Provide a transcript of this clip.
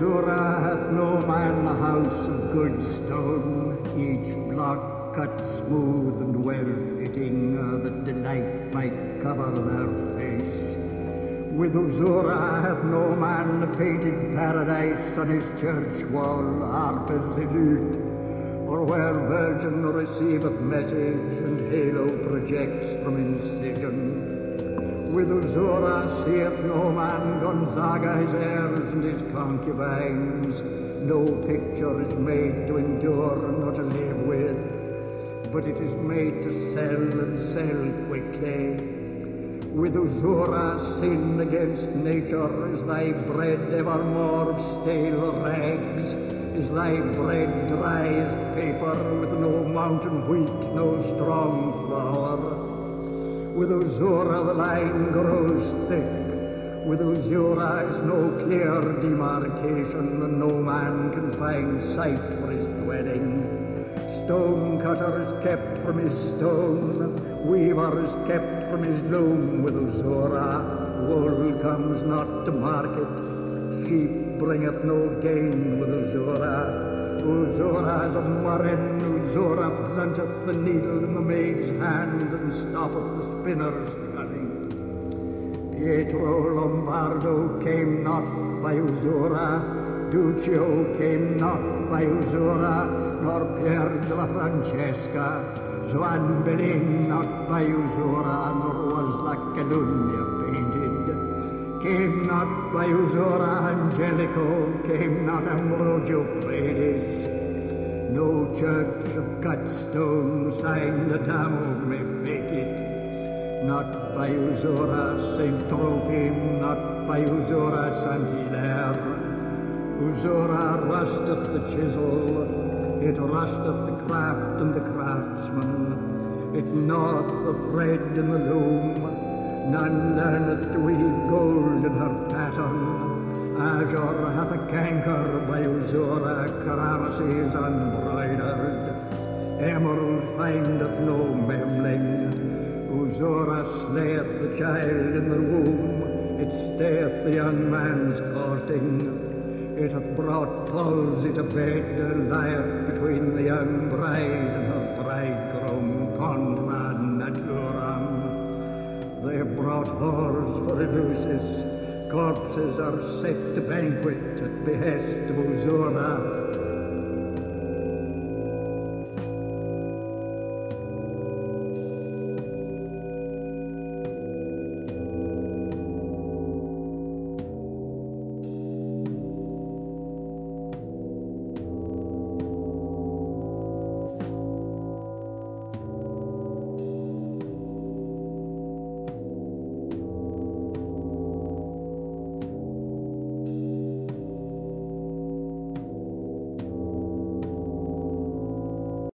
Usura hath no man a house of good stone, each block cut smooth and well fitting, uh, that delight might cover their face. With Usura hath no man a painted paradise on his church wall, harpes et luthes, or where virgin receiveth message and halo projects from incision. With Usura seeth no man Gonzaga his heirs and his concubines. No picture is made to endure nor to live with, but it is made to sell and sell quickly. With Usura sin against nature is thy bread evermore of stale rags. Is thy bread dry as paper with no mountain wheat, no strong flour? With Usura the line grows thick. With Usura is no clear demarcation, and no man can find site for his dwelling. Stone cutter is kept from his stone, weaver is kept from his loom with Usura. Wool comes not to market, sheep bringeth no gain with Usura. Usura is a murrain, Usura blunteth the needle in the maid's hand and stoppeth the spinner's cunning. Pietro Lombardo came not by Usura, Duccio came not by Usura, nor Pier della Francesca, Joan Bellin not by Usura, nor was La Calunnia. Came not by Usura Angelico, came not Ambrogio Predis. No church of cut stone signed Adamo may fake it. Not by Usura Saint Trophime, not by Usura Saint Hilaire. Usura rusteth the chisel, it rusteth the craft and the craftsman. It gnaweth the thread in the loom, None learneth to weave gold in her pattern. Azure hath a canker by Usura, Karamases unbroidered. Emerald findeth no Memling. Usura slayeth the child in the womb. It stayeth the young man's courting. It hath brought palsy to bed, and lieth between the young bride and her bridegroom, contra naturam. Brought whores for Eleusis. Corpses are set to banquet at behest of Usura.